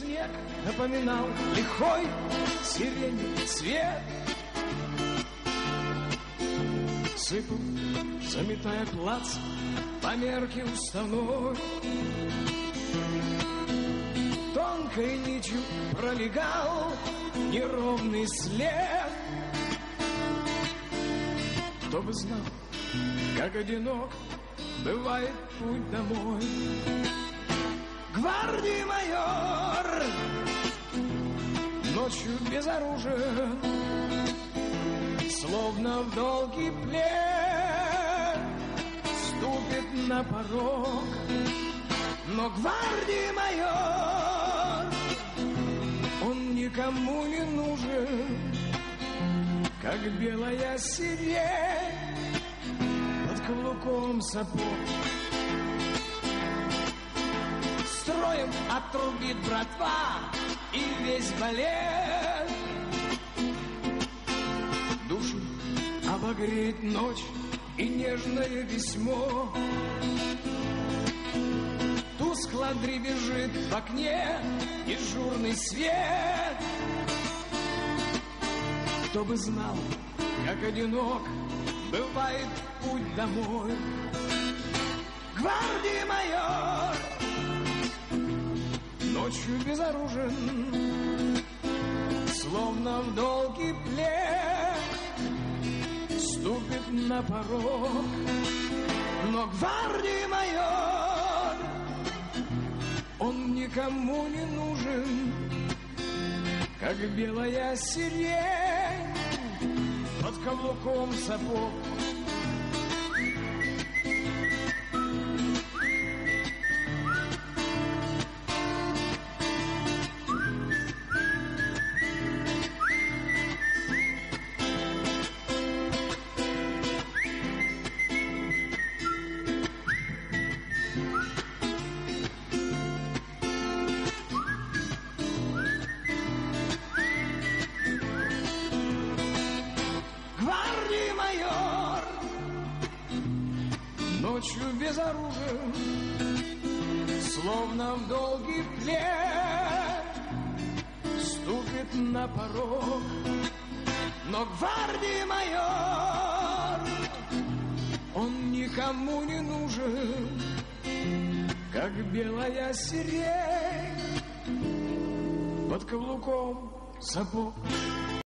снег напоминал лихой сиреневый цвет. Сыпал, заметая плац по мерке уставной. Тонкой нитью пролегал неровный след. Кто бы знал, как одинок бывает путь домой. Гвардии майор. Ночью безоружен Словно в долгий плен Ступит на порог. Но гвардии майор Он никому не нужен Как белая сирень Под каблуком сапог строем отрубит братва и весь балет. Душу обогреет ночь и нежное письмо. Тускло дребезжит в окне дежурный свет. Кто бы знал, как одинок бывает путь домой. Гвардии майор ночью безоружен, Словно в долгий плен. Ступит на порог, но гвардии майор Он никому не нужен, как белая сирень Под каблуком сапог Ночью безоружен Словно в долгий плен Ступит на порог. Но гвардии майор Он никому не нужен Как белая сирень Под каблуком сапог